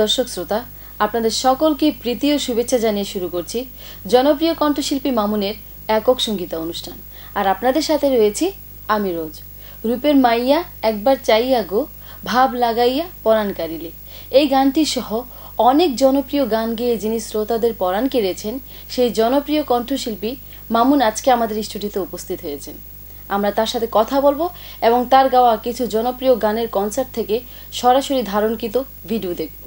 দর্শক শ্রোতা, আপনাদের সকলকে প্রীতি ও শুভেচ্ছা জানিয়ে শুরু করছি জনপ্রিয় কণ্ঠশিল্পী মামুনের একক সঙ্গীতা অনুষ্ঠান। আর আপনাদের সাথে রয়েছি আমি রোজ। রূপের মাইয়া একবার চাইয়া গো, ভাব লাগাইয়া পরাণ কারিলে এই গানটি সহ অনেক জনপ্রিয় গান গেয়ে যিনি শ্রোতাদের পরাণ কেড়েছেন, সেই জনপ্রিয় কণ্ঠশিল্পী মামুন আজকে আমাদের স্টুডিওতে উপস্থিত হয়েছেন। আমরা তার সাথে কথা বলব এবং তার গাওয়া কিছু জনপ্রিয় গানের কনসার্ট থেকে সরাসরি ধারণকৃত ভিডিও দেখব।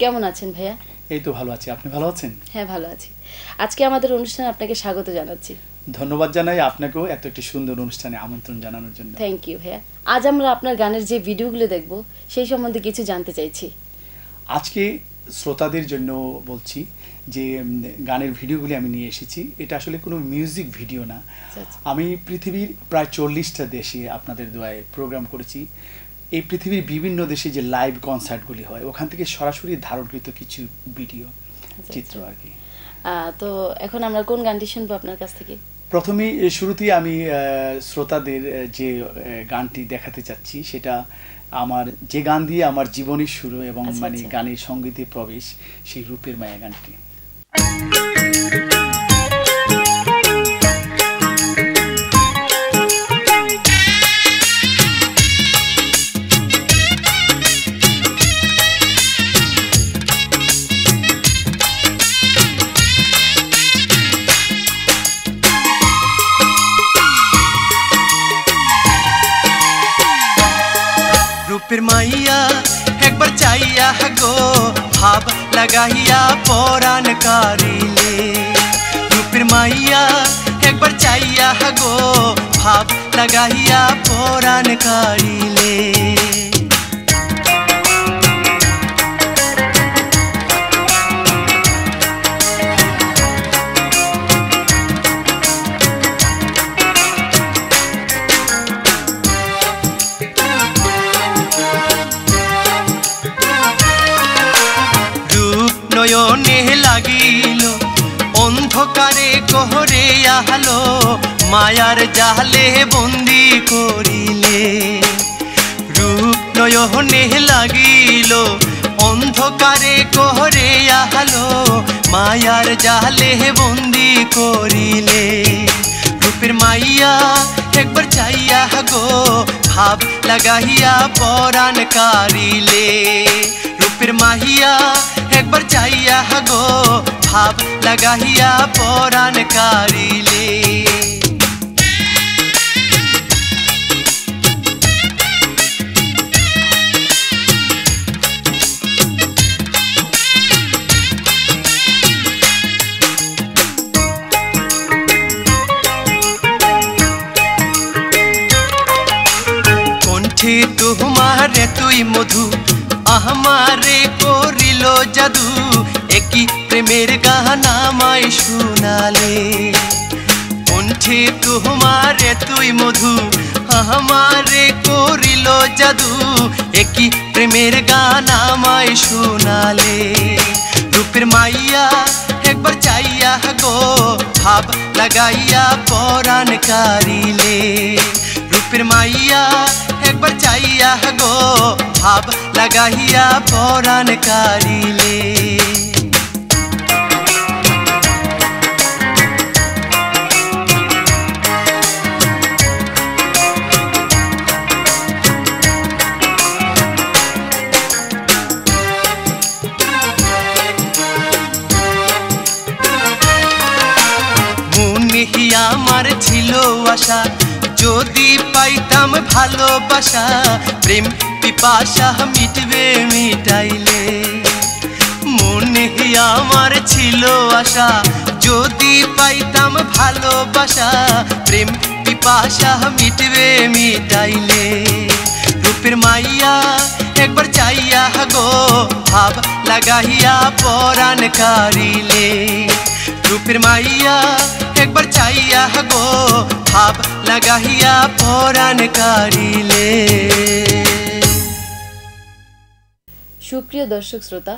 কেমন আছেন ভাইয়া? এই তো ভালো আছি। আপনি ভালো আছেন? হ্যাঁ ভালো আছি। আজকে আমাদের অনুষ্ঠানে আপনাকে স্বাগত জানাচ্ছি। ধন্যবাদ জানাই আপনাকেও এত একটি সুন্দর অনুষ্ঠানে আমন্ত্রণ জানানোর জন্য। থ্যাংক ইউ ভাইয়া। আজ আমরা আপনার গানের যে ভিডিওগুলো দেখব সেই সম্বন্ধে কিছু জানতে চাইছি। আজকে শ্রোতাদের জন্য বলছি যে গানের ভিডিওগুলি আমি নিয়ে এসেছি। এটা আসলে কোনো মিউজিক ভিডিও না। আচ্ছা, আচ্ছা। আমি পৃথিবীর প্রায় চল্লিশটা দেশে আপনাদের দোয়ায় প্রোগ্রাম করেছি। এই পৃথিবীর বিভিন্ন দেশে যে লাইভ কনসার্টগুলি হয় ওখান থেকে সরাসরি ধারণকৃত কিছু ভিডিও আচ্ছা, চিত্র আর কি। তো এখন আমরা কোন গানটি শুনব আপনার কাছ থেকে? প্রথমে শুরুতেই আমি আহ, শ্রোতাদের যে গানটি দেখাতে চাচ্ছি সেটা আমার যে গান দিয়ে আমার জীবনের শুরু এবং আচ্ছা, মানে আচ্ছা। গানের সঙ্গীতে প্রবেশ সেই রূপের মায়া গানটি। রূপের মাইয়া একবার চাইয়া গো ভাব লাগাইয়া পরাণ কারিলে রূপের মাইয়া একবার চাইয়া গো ভাব লাগাইয়া পরাণ কারিলে রূপ কোহরে আহলো, মায়ার জালে বন্দি করিলে। রূপ নয়নে লাগিল, অন্ধকারে কোহরে আহলো, মায়ার জালে বন্দি করিলে। রূপের মাইয়া একবার চাইয়া গো, ভাব লাগাইয়া পরাণ কারিলে। রূপের মাহিয়া একবার চাইয়া গো ভাব লাগাইয়া পরাণ কারিলে কণ্ঠে তোমারে তুই মধু আমারে করিল জাদু। একই প্রেমের গানা মাই শুনালে। কণ্ঠে তোমারে তুই মধু। আমারে করিল জাদু। একই প্রেমের গানা মাই শুনালে। রূপের মাইয়া একবার চাইয়া গো। ভাব লাগাইয়া পরাণ কারিলে। রূপের মাইয়া একবার চাইয়া গো ভাব লাগাইয়া পরাণ কারিলে মনে আমার ছিল আশা যদি পাইতাম ভালোবাসা, প্রেম পিপাসা মিটবে, মিটাইলে। মনে আমার ছিল আশা, যদি পাইতাম ভালোবাসা, প্রেম পিপাসা মিটবে, মিটাইলে। রূপের মাইয়া একবার চাইয়া গো, ভাব লাগাইয়া পরাণ কারিলে। রূপের মাইয়া একবার চাইয়া গো ভাব লাগাইয়া পরাণ কারিলে সুপ্রিয় দর্শক শ্রোতা,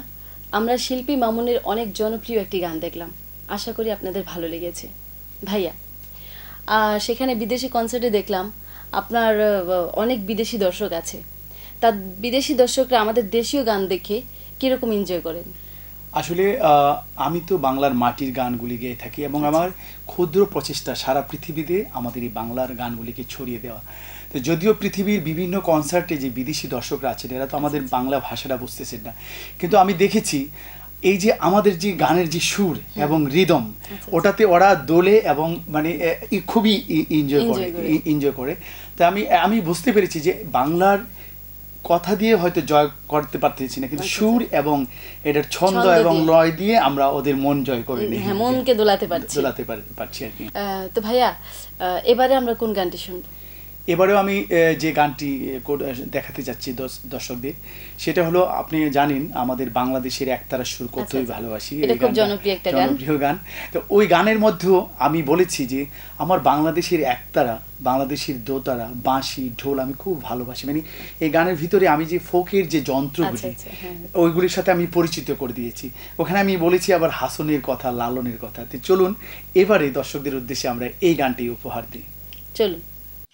আমরা শিল্পী মামুনের অনেক জনপ্রিয় একটি গান দেখলাম। আশা করি আপনাদের ভালো লেগেছে। ভাইয়া সেখানে বিদেশি কনসার্টে দেখলাম, আপনার অনেক বিদেশি দর্শক আছে। তা বিদেশি দর্শকরা আমাদের দেশীয় গান দেখে কীরকম এনজয় করেন? আসলে আমি তো বাংলার মাটির গানগুলি গেয়ে থাকি এবং আমার ক্ষুদ্র প্রচেষ্টা সারা পৃথিবীতে আমাদের এই বাংলার গানগুলিকে ছড়িয়ে দেওয়া। তো যদিও পৃথিবীর বিভিন্ন কনসার্টে যে বিদেশি দর্শকরা আছেন এরা তো আমাদের বাংলা ভাষাটা বুঝতেছেন না। কিন্তু আমি দেখেছি এই যে আমাদের যে গানের যে সুর এবং রিদম ওটাতে ওরা দোলে এবং মানে খুবই এনজয় করে। এনজয় করে। তা আমি আমি বুঝতে পেরেছি যে বাংলার কথা দিয়ে হয়তো জয় করতে পারতেছি না কিন্তু সুর এবং এটার ছন্দ এবং লয় দিয়ে আমরা ওদের মন জয় করে নিই। হ্যাঁ, মনকে দোলাতে পারছি। দোলাতে পার- পারছি আর কি। আহ, তো ভাইয়া আহ, এবারে আমরা কোন গানটি শুনব? এবারেও আমি যে গানটি দেখাতে যাচ্ছি দর্শকদের সেটা হলো আপনি জানেন আমাদের বাংলাদেশের একতারা সুর কতই আচ্ছা, আচ্ছা। ভালোবাসি জনপ্রিয় গান। তো ওই গানের মধ্যেও আমি বলেছি যে আমার বাংলাদেশের একতারা বাংলাদেশের দোতারা বাঁশি ঢোল আমি খুব ভালোবাসি মানে এই গানের ভিতরে আমি যে ফোকের যে যন্ত্রগুলি আচ্ছা, আচ্ছা, হ্যাঁ। ওইগুলির সাথে আমি পরিচিত করে দিয়েছি ওখানে আমি বলেছি আবার হাসনের কথা লালনের কথা তো চলুন এবারে দর্শকদের উদ্দেশ্যে আমরা এই গানটি উপহার দিই চলুন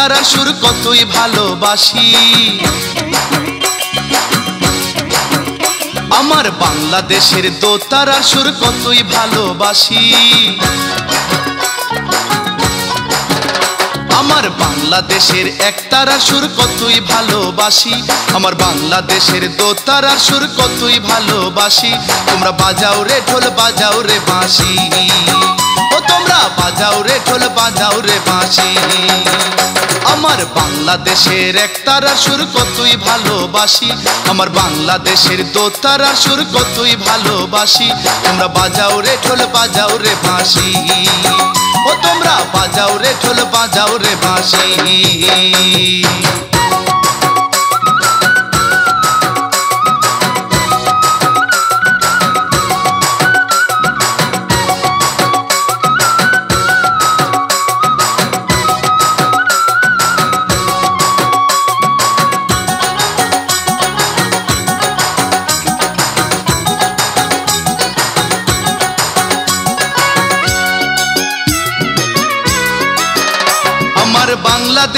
একতারা সুর কতই ভালোবাসি। আমার বাংলাদেশের দোতারা সুর কতই ভালোবাসি। আমার বাংলাদেশের একতারা সুর কতই ভালোবাসি। আমার বাংলাদেশের দোতারা সুর কতই ভালোবাসি। তোমরা বাজাও রে ঢোল, বাজাও রে বাঁশি। ও তোমরা বাজাও রে ঢোল, বাজাও রে বাঁশি। আমার বাংলাদেশের একতারা সুর কতই ভালোবাসি। আমার বাংলাদেশের দোতারা সুর কতই ভালোবাসি। তোমরা বাজাও রে ঢোল, বাজাও রে বাঁশি। ও তোমরা বাজাও রে ঢোল, বাজাও রে বাঁশি।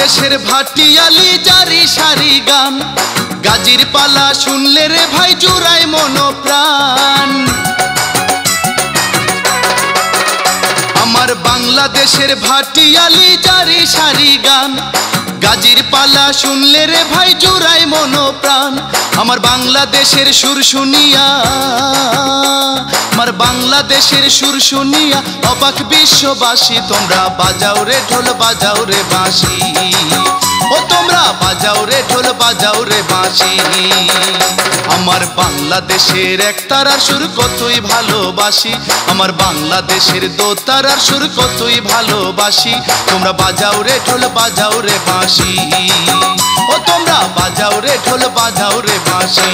বাংলাদেশের ভাটিয়ালি জারি সারি গান। গাজির পালা শুনলে রে ভাই জুড়াই মনোপ্রাণ। আমার বাংলাদেশের ভাটিয়ালি জারি সারি গান। গাজির পালা শুনলে রে ভাই জুড়াই মনোপ্রাণ। আমার বাংলাদেশের সুর শুনিয়া, আমার বাংলাদেশের সুর শুনিয়া অবাক বিশ্ববাসী, তোমরা বাজাও রে, ঢোল বাজাও রে বাঁশি। ও তোমরা বাজাও রে ঢোল, বাজাও রে বাঁশি আমার বাংলাদেশের একতারার সুর কতই ভালোবাসি। আমার বাংলাদেশের দোতারার সুর কতই ভালোবাসি। তোমরা বাজাও রে ঢোল, বাজাও রে বাঁশি ও তোমরা বাজাও রে ঢোল, বাজাও রে বাঁশি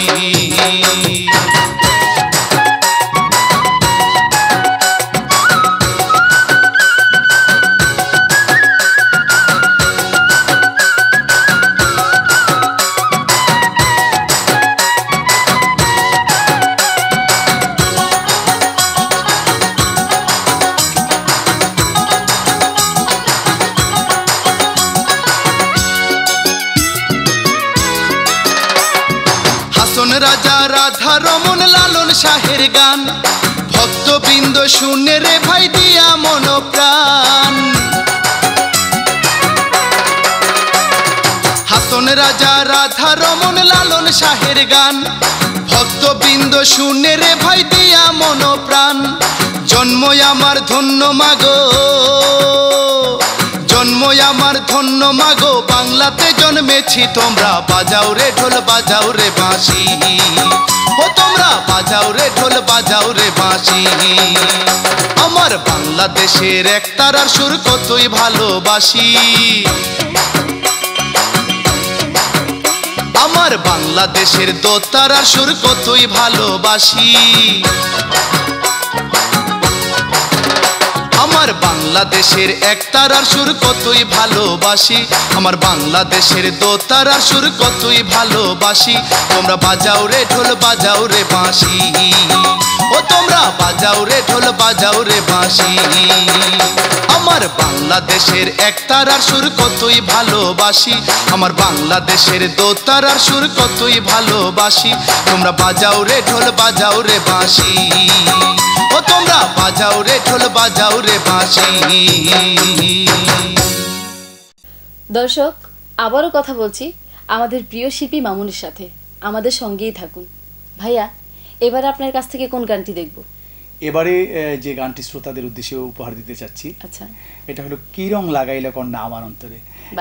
শাহের গান। ভক্তবৃন্দ শুনে রে ভাই, দিয়া মন প্রাণ হাসন রাজা, রাধা রমন, লালন শাহের গান। ভক্তবৃন্দ শুনে রে ভাই, দিয়া মন প্রাণ জন্ম আমার ধন্য মাগো জন্ম আমার ধন্য, মাগো। বাংলাতে জন্মেছি তোমরা। বাজাও রে ঢোল, বাজাও রে বাঁশি। ও তোমরা, বাজাও রে ঢোল, বাজাও রে বাঁশি। আমার বাংলাদেশের একতারার সুর কতই ভালোবাসি। আমার বাংলাদেশের দোতারার সুর কতই ভালোবাসি। আমার বাংলাদেশের একতারার সুর কতই ভালোবাসি। আমার বাংলাদেশের দোতারার সুর কতই ভালোবাসি। তোমরা বাজাও রে ঢোল, বাজাও রে বাঁশি। ও তোমরা বাজাও রে ঢোল, বাজাও রে বাঁশি। আমার বাংলাদেশের একতারার সুর কতই ভালোবাসি। আমার বাংলাদেশের দোতারার সুর কতই ভালোবাসি। তোমরা বাজাও রে ঢোল, বাজাও রে বাঁশি। ও তোমরা বাজাও রে ঢোল, বাজাও রে দর্শক আবারও কথা বলছি আমাদের প্রিয় শিল্পী মামুনের সাথে। আমাদের সঙ্গেই থাকুন। ভাইয়া এবার আপনার কাছ থেকে কোন গানটি দেখব? এবারে আহ, যে গানটি শ্রোতাদের উদ্দেশ্যে উপহার দিতে চাচ্ছি আচ্ছা। এটা হলো কি রং লাগাইলে কন্যা আমার অন্তরে।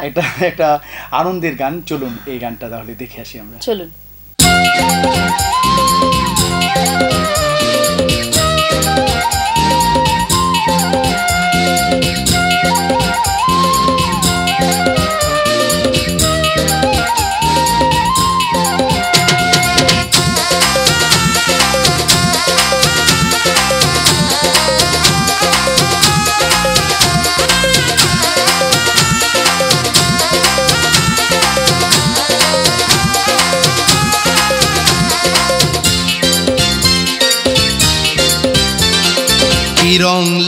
এটা একটা আনন্দের গান। চলুন এই গানটা তাহলে দেখে আসি আমরা। চলুন।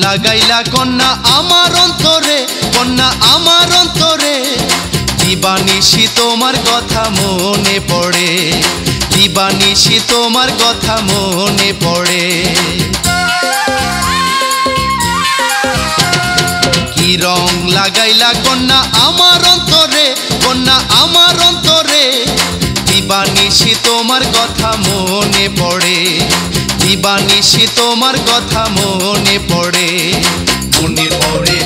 লাগাইলা কন্যা আমার অন্তরে, কন্যা আমার অন্তরে। দিবানিশি তোমার কথা মনে পড়ে, দিবানিশি তোমার কথা মনে পড়ে। কি রং লাগাইলা কন্যা আমার অন্তরে, কন্যা আমার অন্তরে। দিবানিশি তোমার কথা মনে পড়ে দিবানিশি তোমার কথা মনে পড়ে মনে পড়ে।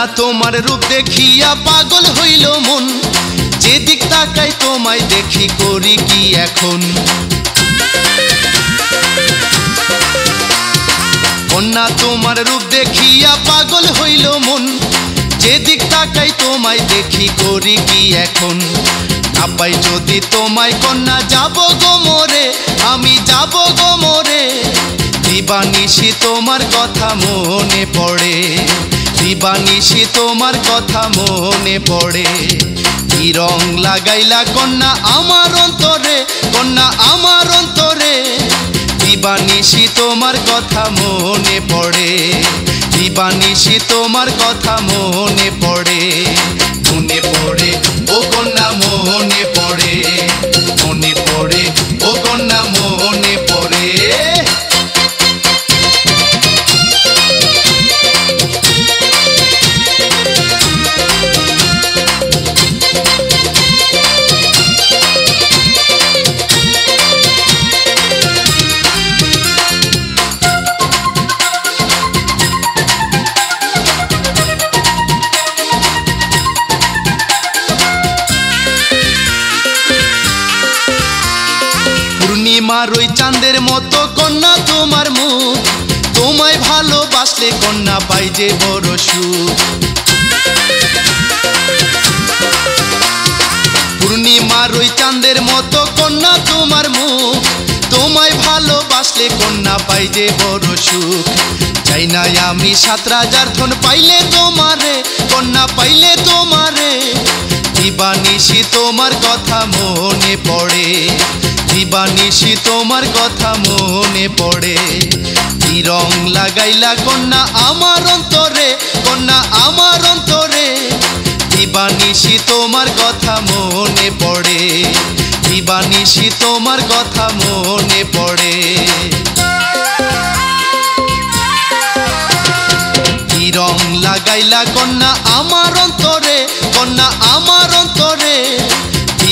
কন্যা তোমার রূপ দেখিয়া পাগল হইল মন। যেদিক তাকাই তোমায় দেখি করি কি এখন। কন্যা তোমার রূপ দেখিয়া পাগল হইল মন। যেদিক তাকাই তোমায় দেখি করি কি এখন। না পাই যদি তোমায় কন্যা যাব গো মোরে, আমি যাব গো মোরে। দিবানিশি তোমার কথা মনে পড়ে। দিবানিশি তোমার কথা মনে পড়ে। কি রং লাগাইলা কন্যা আমার অন্তরে, কন্যা আমার অন্তরে। দিবানিশি তোমার কথা মনে পড়ে। দিবানিশি তোমার কথা মনে পড়ে। মনে পড়ে, ও কন্যা, মনে পড়ে। মতো কন্যা তোমার মুখ। তোমায় ভালোবাসলে কন্যা পাই যে বড় সুখ। পূর্ণিমার ওই চাঁদের মতো কন্যা তোমার মুখ। তোমায় ভালোবাসলে কন্যা পাই যে বড় সুখ। চাই না আমি সাত রাজার ধন পাইলে তোমারে, কন্যা পাইলে তোমারে। দিবানিশি তোমার কথা মনে পড়ে। দিবানিশি তোমার কথা মনে পড়ে। কি রং লাগাইলা কন্যা আমার অন্তরে, কন্যা আমার অন্তরে। দিবানিশি তোমার কথা মনে পড়ে। দিবানিশি তোমার কথা মনে পড়ে। কি রং লাগাইলা কন্যা আমার অন্তরে, কন্যা আমার অন্তরে।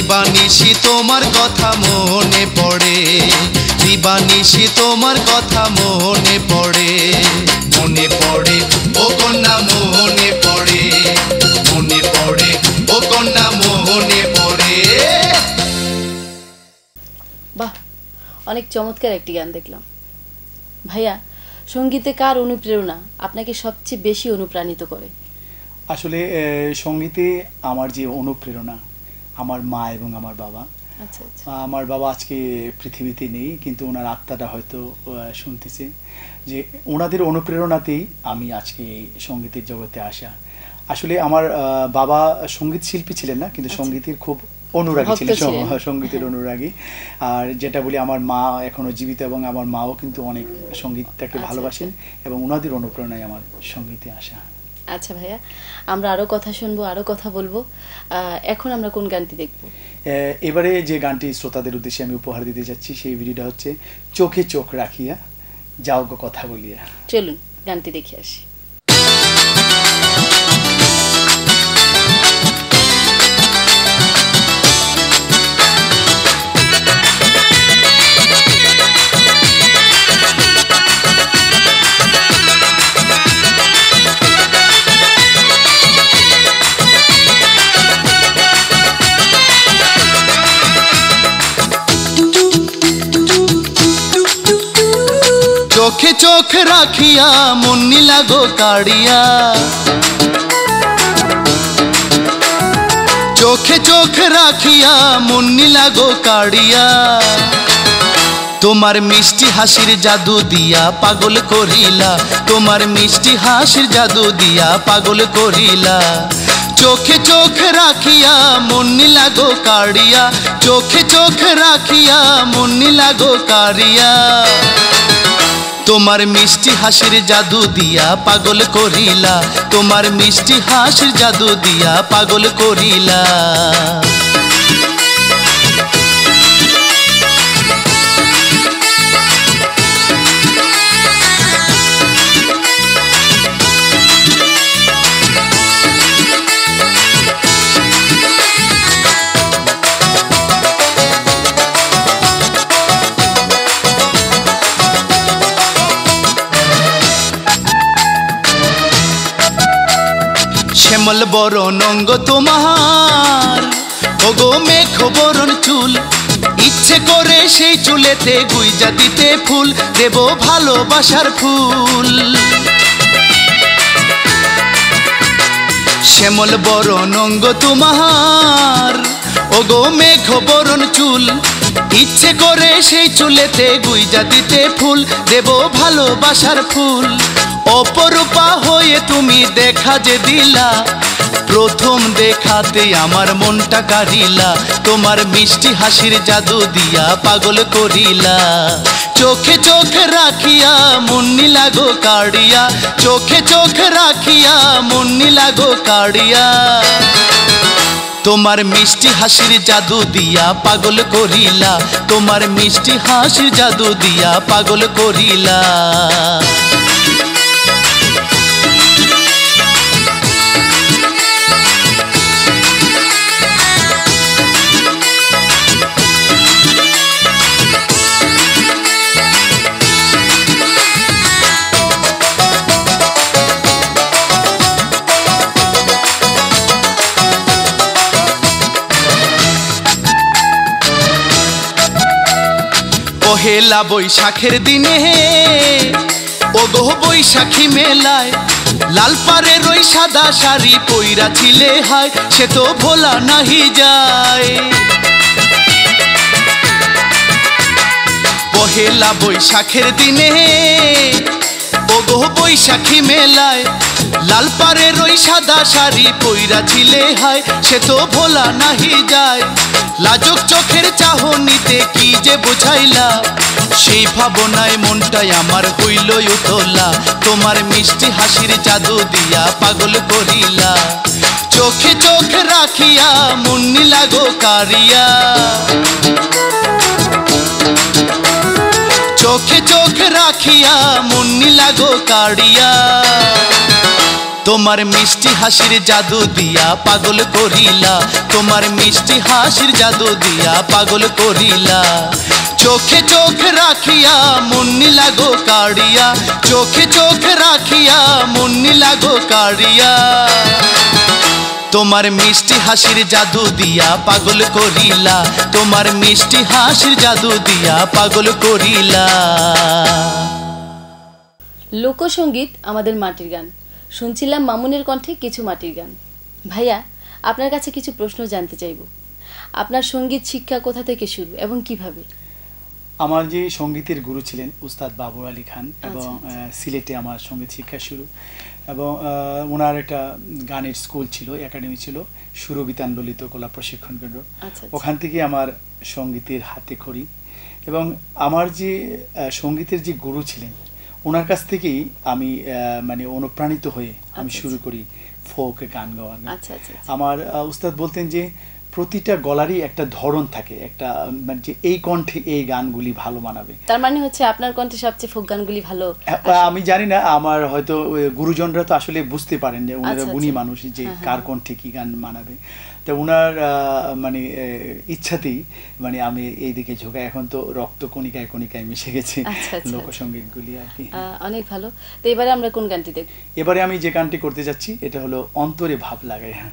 দিবানিশি তোমার কথা মনে পড়ে। দিবানিশি তোমার কথা মনে পড়ে। মনে পড়ে ও কন্যা মনে পড়ে। মনে পড়ে ও কন্যা মনে পড়ে। বাহ অনেক চমৎকার একটি গান দেখলাম। ভাইয়া সঙ্গীতে কার অনুপ্রেরণা আপনাকে সবচেয়ে বেশি অনুপ্রাণিত করে? আসলে সঙ্গীতে আমার যে অনুপ্রেরণা আমার মা এবং আমার বাবা। আচ্ছা আচ্ছা। আমার বাবা আজকে পৃথিবীতে নেই কিন্তু ওনার আত্মাটা হয়তো শুনতেছে যে ওনাদের অনুপ্রেরণাতেই আমি আজকে এই সঙ্গীতের জগতে আসা। আসলে আমার বাবা সংগীত শিল্পী ছিলেন না কিন্তু সঙ্গীতের খুব অনুরাগী ছিলেন। সঙ্গীতের অনুরাগী। আর যেটা বলি আমার মা এখনও জীবিত এবং আমার মাও কিন্তু অনেক সঙ্গীতটাকে আচ্ছা, ভালোবাসেন এবং ওনাদের অনুপ্রেরণায় আমার সঙ্গীতে আসা। আচ্ছা ভাইয়া আমরা আরও কথা শুনব আরও কথা বলব। আহ, এখন আমরা কোন গানটি দেখব? আহ, এবারে যে গানটি শ্রোতাদের উদ্দেশ্যে আমি উপহার দিতে যাচ্ছি সেই ভিডিওটা হচ্ছে চোখে চোখ রাখিয়া যাও গো কথা বলিয়া চলুন গানটি দেখে আসি। চোখে রাখিয়া মুন্নি লাগো কাড়িয়া। চোখে চোখ রাখিয়া মুন্নি লাগো কাড়িয়া। তোমার মিষ্টি হাসির জাদু দিয়া পাগল করিলা। তোমার মিষ্টি হাসির জাদু দিয়া পাগল করিলা। চোখে চোখ রাখিয়া মুন্নি লাগো কাড়িয়া। চোখে চোখ রাখিয়া মুন্নি লাগো কাড়িয়া। তোমার মিষ্টি হাসির জাদু দিয়া পাগল করিলা। তোমার মিষ্টি হাসির জাদু দিয়া পাগল করিলা। শ্যামল বরণ অঙ্গ তোমার। ওগো মেঘ বরণ চুল, ইচ্ছে করে সেই চুলেতে গুইজা দিতে ফুল, দেব ভালোবাসার ফুল। শ্যামল বরণ অঙ্গ তোমার ওগো মেঘ বরণ চুল। ইচ্ছে করে সেই চুলেতে গুইজা দিতে ফুল, দেব ভালোবাসার ফুল। অপরূপা হয়ে তুমি দেখা যে দিলা, প্রথম দেখাতে আমার মনটা কাড়িলা তোমার মিষ্টি হাসির জাদু দিয়া পাগল করিলা। চোখে চোখ রাখিয়া মুন্নি লাগো কাড়িয়া। চোখে চোখ রাখিয়া মুন্নি লাগো কাড়িয়া। তোমার মিষ্টি হাসির জাদু দিয়া পাগল করিলা। তোমার মিষ্টি হাসির জাদু দিয়া পাগল করিলা। পহেলা বৈশাখের দিনে। ওগো বৈশাখী মেলায় লাল পাড়ের ওই সাদা শাড়ি পইরা ছিলে হায়, সে তো ভোলা নাহি যায়। পহেলা বৈশাখের দিনে ওগো বৈশাখী মেলায় লাল পাড়ের ওই সাদা শাড়ি পইরা ছিলে হায়, সে তো ভোলা নাহি যায়। লাজক চোখের চাহনিতে কি যে বুঝাইলা? সেই ভাবনায় মনটাই আমার হইল উতলা। তোমার মিষ্টি হাসির জাদু দিয়া পাগল করিলা। চোখে চোখ রাখিয়া মুন্নি লাগো কারিয়া। চোখে চোখ রাখিয়া মুন্নি লাগো কাড়িয়া তোমার মিষ্টি হাসির জাদু দিয়া পাগল করিলা। তোমার মিষ্টি হাসির জাদু দিয়া পাগল করিলা। চোখে চোখ রাখিয়া মুন্নি লাগো কাড়িয়া। চোখে চোখ রাখিয়া মুন্নি লাগো কাড়িয়া। তোমার মিষ্টি হাসির জাদু দিয়া পাগল করিলা। তোমার মিষ্টি হাসির জাদু দিয়া পাগল করিলা। লোকসঙ্গীত আমাদের মাটির গান। শুনছিলাম মামুনের কণ্ঠে কিছু মাটির গান। ভাইয়া আপনার কাছে কিছু প্রশ্ন জানতে চাইব। আপনার সংগীত শিক্ষা কোথা থেকে শুরু এবং কীভাবে? আমার যে সঙ্গীতের গুরু ছিলেন উস্তাদ বাবুর আলী খান এবং আচ্ছা, সিলেটে আমার সংগীত শিক্ষা শুরু এবং ওনার একটা গানের স্কুল ছিল একাডেমি ছিল সুরবিতান ললিত কলা প্রশিক্ষণ কেন্দ্র। আচ্ছা, আচ্ছা। ওখান থেকে আমার সঙ্গীতের হাতে খড়ি এবং আমার যে সঙ্গীতের যে গুরু ছিলেন ওনার কাছ থেকেই আমি মানে অনুপ্রাণিত হয়ে আমি আচ্ছা, শুরু করি ফোক গান গাওয়া আচ্ছা, আচ্ছা, আচ্ছা। আমার উস্তাদ বলতেন যে প্রতিটা গলারই একটা ধরন থাকে একটা মানে যে এই কণ্ঠে এই গানগুলি ভালো মানাবে তার মানে হচ্ছে আপনার কণ্ঠে সবচেয়ে ফোক গানগুলি ভালো আহ, আমি জানি না আমার হয়তো গুরুজনরা তো আসলে বুঝতে পারেন যে ওনারা আচ্ছা, গুণী আচ্ছা। মানুষ যে হ্যাঁ, কার হ্যাঁ। কণ্ঠে কি গান মানাবে তা ওনার আহ, মানে ইচ্ছাতেই মানে আমি এই দিকে ঝোঁকা এখন তো রক্ত কণিকায় কণিকায় মিশে গেছে আচ্ছা, আচ্ছা। লোকসঙ্গীতগুলি আর কি। অনেক ভালো। তো এবারে আমরা কোন গানটি দেখব এবারে আমি যে গানটি করতে যাচ্ছি এটা হলো অন্তরে ভাব লাগায় হ্যাঁ।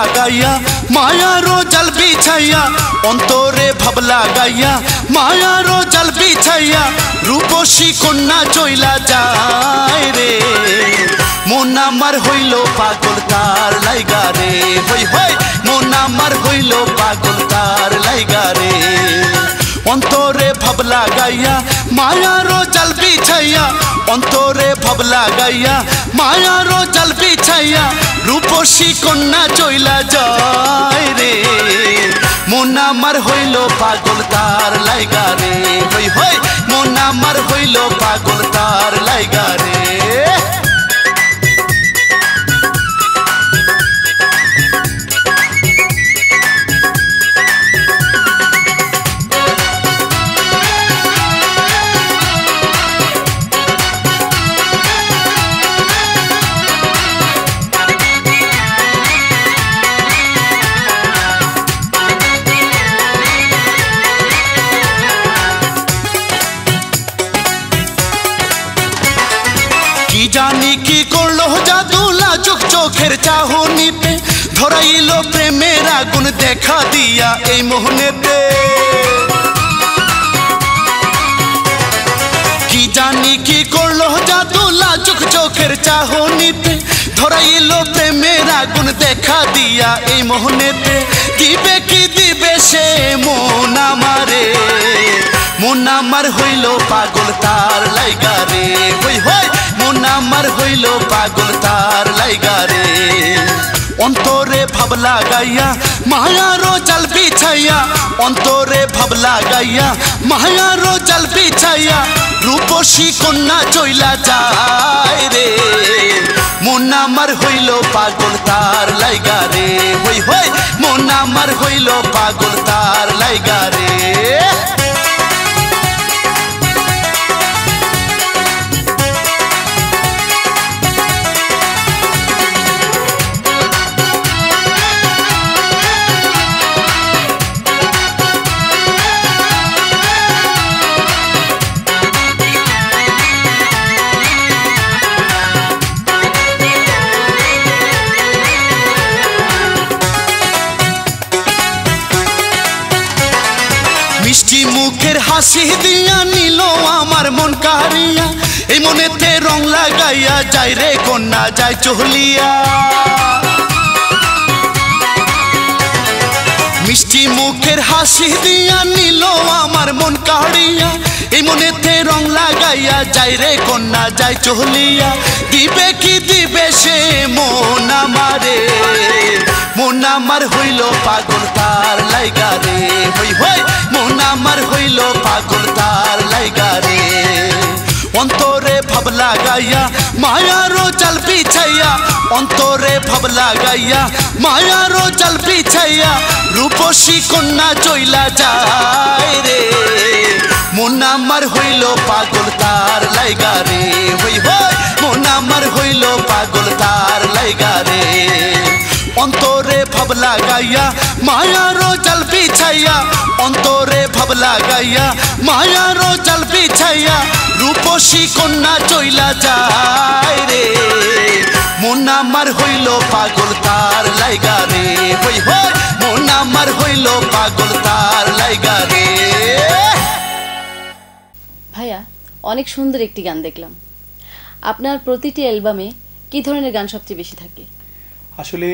ভাবলা গাইয়া মায়ারো জল বিছাইয়া অন্তরে ভাবলা গাইয়া মায়ারো জল বিছাইয়া রূপসী কন্যা চইলা যায় রে মন আমার হইল পাগল তার লাইগা রে হই হই মন আমার হইল পাগল তার লাইগা রে অন্তরে ভাবলা গাইয়া মায়ারো জল বিছাইয়া অন্তরে ভাবলা গাইয়া মায়ারো জল বিছাইয়া রূপসী কন্যা চইলা যায় রে। মন আমার হইল পাগল, তার লাইগা রে। হই হই, মন আমার হইল পাগল, তার লাইগা রে। চোখের চাহনিতে ধরাইলো প্রেমের আগুন দেখা দিয়া এই মোহনেতে কি জানি কি করল জাদু লাজুক চোখের চাহনিতে ধরাইলো প্রেমের আগুন দেখা দিয়া এই মোহনেতে দিবে কি দিবে সে মন আমারে মন আমার হইল পাগল তার লাইগা রে হই মন আমার হইল পাগল তার লাইগা রে। অন্তরে ভাবলা গাইয়া মায়ারো জাল বিছাইয়া, অন্তরে ভাবলা গাইয়া মায়ারো জাল বিছাইয়া রূপসী কন্যা চইলা যায় রে। মন আমার হইল পাগল তার লাইগা রে। হই হই, মন আমার হইল পাগল তার লাইগা রে। হাসি দিয়া নিল আমার মন কারিয়া এই মনেতে রং লাগাইয়া যাই রে কন্যা যাই চহলিয়া। মিষ্টি মুখের হাসি দিয়া নিল আমার মন কাড়িয়া। এই মনেতে রং লাগাইয়া যাই রে কন্যা, যাই চহলিয়া দিবে কি দিবে সে মন আমারে। মন আমার হইল পাগল, তার লাইগা রে। হই হই, মন আমার হইল পাগল, তার লাইগা রে। অন্তরে ভাব লাগাইয়া মায়ারও জল পিছাইয়া, অন্তরে ভাব লাগাইয়া, মায়ারও জল পিছাইয়া, রূপসী কন্যা চইলা যায় রে। মন আমার হইল পাগল, তার লাইগা রে। হই হই, মন আমার হইল পাগল, তার লাইগা রে। অন্তরে ভাব লাগাইয়া মায়ারও জল পিছাইয়া অন্তরে ভাব লাগাইয়া মায়ারও জল পিছাইয়া রূপসী কন্যা চইলা যায় রে মন আমার হইল পাগল তার লাইগা রে হই হই মন আমার হইল পাগল তার লাইগা রে ভাইয়া, অনেক সুন্দর একটি গান দেখলাম। আপনার প্রতিটি অ্যালবামে কি ধরনের গান সবচেয়ে বেশি থাকে? আসলে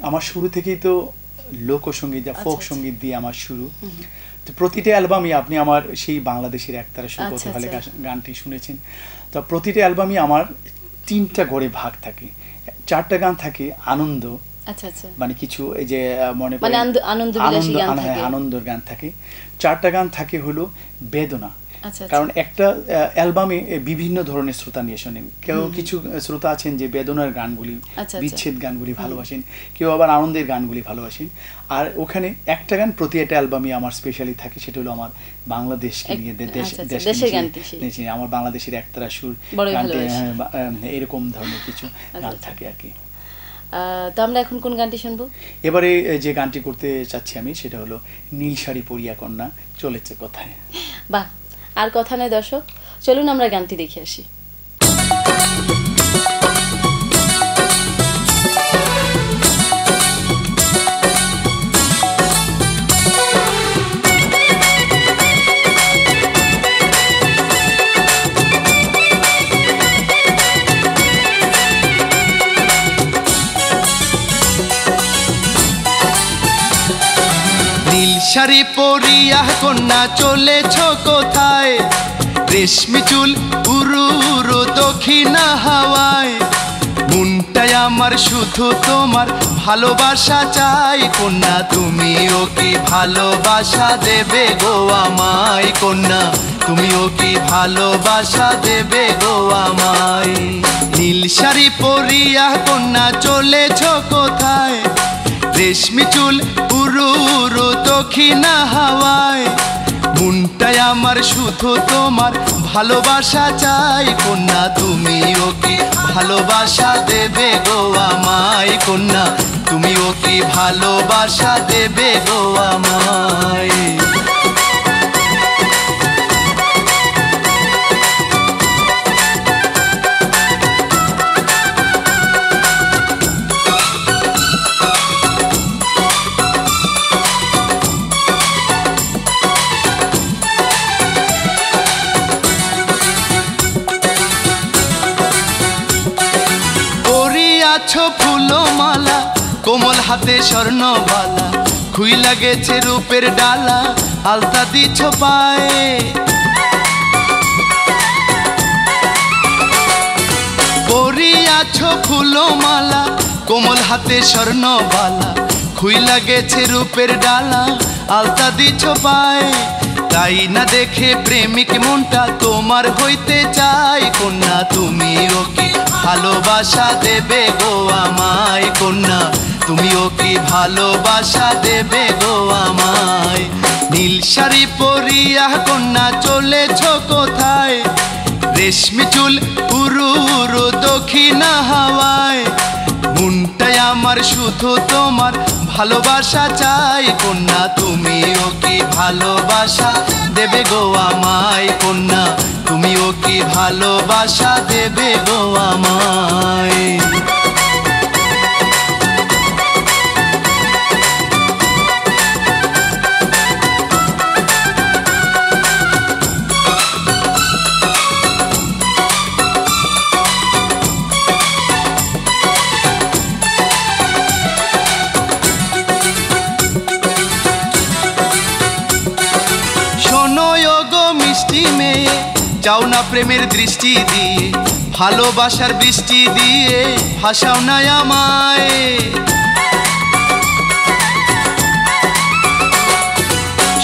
আমার শুরু থেকেই তো লোকসঙ্গীত যা আচ্ছা, ফোক আচ্ছা। সংগীত দিয়ে আমার শুরু তো প্রতিটা অ্যালবামই আপনি আমার সেই বাংলাদেশের একতারা আচ্ছা, করতে ভালো আচ্ছা। গানটি শুনেছেন তো প্রতিটা অ্যালবামই আমার তিনটা গড়ে ভাগ থাকে চারটা গান থাকে আনন্দ আচ্ছা আচ্ছা মানে কিছু এই যে মনে মানে আনন্দ- হ্যাঁ, থাকে। আনন্দর গান থাকে চারটা গান থাকে হলো বেদনা আচ্ছা, আচ্ছা। কারণ একটা অ্যালবামে বিভিন্ন ধরনের শ্রোতা নিয়ে শোনেন। কেউ কিছু শ্রোতা আছেন যে বেদনার গানগুলি আচ্ছা। বিচ্ছেদ গানগুলি ভালোবাসেন। কেউ আবার আনন্দের গানগুলি ভালোবাসেন। আর ওখানে একটা গান প্রতি একটা অ্যালবামে আমার স্পেশালি থাকে সেটা হলো আমার বাংলাদেশকে নিয়ে দেশ আচ্ছা, আচ্ছা, আমার বাংলাদেশের একতারা সুর। হ্যাঁ, এরকম ধরনের কিছু গান আচ্ছা। থাকে আর কি। তো আমরা এখন কোন গানটি শুনব? এবারে যে গানটি করতে চাচ্ছি আমি সেটা হলো নীল শাড়ি পরিয়া কন্যা চলেছে কথায়। বাহ আর কথা নয় দর্শক চলুন আমরা গানটি দেখে আসি। শাড়ি পরিয়া কন্যা চলেছ কোথায়? রেশমি চুল উরু উরু দক্ষিণা হাওয়ায়। মনটাই আমার শুধু তোমার ভালোবাসা চাই। কন্যা, তুমিও কি ভালোবাসা দেবে গো আমায়? কন্যা, তুমিও কি ভালোবাসা দেবে গো আমায়? নীল শাড়ি পরিয়া কন্যা চলেছ কোথায়? রেশমি চুল উরু দক্ষিণা হাওয়ায়। মনটাই আমার শুধু তোমার ভালোবাসা চাই। কন্যা, তুমি ওকে ভালোবাসা দেবে গো আমায়। কন্যা, তুমি ওকে ভালোবাসা দেবে গো আমায়। হাতে স্বর্ণবালা, খুই লাগেছে রূপের ডালা, আলতা দিছ পায়ে। পরিয়াছ ফুলমালা, কোমল হাতে স্বর্ণবালা, খুই লাগেছে রূপের ডালা, আলতা দি পায়ে। তাই না দেখে প্রেমিক মনটা তোমার হইতে চাই কন্যা তুমি ওকে ভালোবাসা দেবে গো আমায়? কন্যা তুমি ওকে ভালোবাসা দেবে গো আমায়? নীল শাড়ি পরিয়া কন্যা চলেছ কোথায়? রেশমি চুল উরু উরু দক্ষিণা হাওয়ায়। মনটাই আমার শুধু তোমার ভালোবাসা চাই কন্যা, তুমিও কি ভালোবাসা? দেবে গো আমায় কন্যা, তুমিও কি ভালোবাসা? দেবে গো আমায়। যাও না প্রেমের দৃষ্টি দিয়ে, ভালোবাসার বৃষ্টি দিয়ে ভাসাও না আমায়।